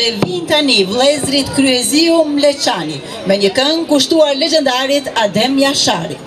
Dhe vin tani vlezrit kryeziu Mleçani me një këngë kushtuar legendarit Adem Jashari.